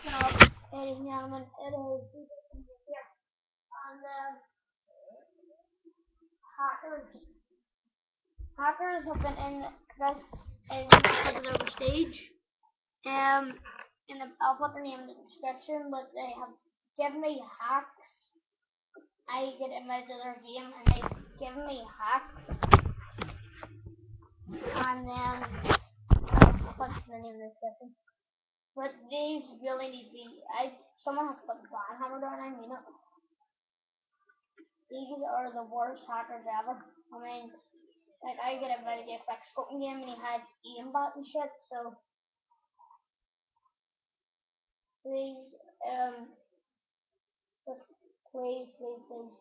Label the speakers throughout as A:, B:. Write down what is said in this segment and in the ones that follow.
A: going on, ladies and gentlemen? It is here. And um, hackers, hackers have been in this particular stage. Um, in the I'll put the name in the description, but they have given me hacks. I get invited to their game, and they've given me hacks. And then I'll put the name in the description. But these really need to be. I someone has to put ban hammer down. I mean it. These are the worst hackers ever. I mean, like I get invited to a quick scoping game and he had aimbot and shit. So please, um, please, please, please,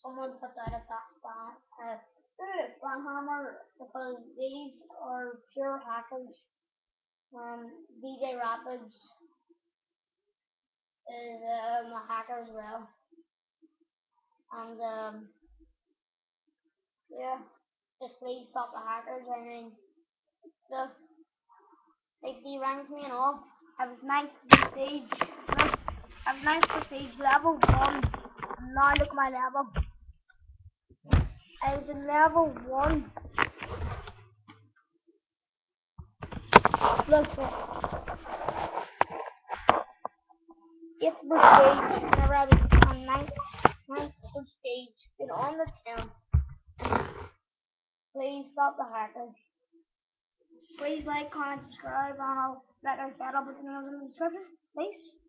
A: someone put that at that ban, uh, ban hammer because these are pure hackers. Um, DJRAPPIDZz is um, a hacker as well. And um, yeah, just please stop the hackers. I mean, the like they ranked me and all. I was ninth prestige. I was ninth prestige level one. Now look at my level. I was in level one. Look at Eighth prestige. Whenever I was on ninth, ninth prestige. Get on the town. Please stop the hackers. Please like, comment, subscribe, and I said, I'll put the names in the description. Peace.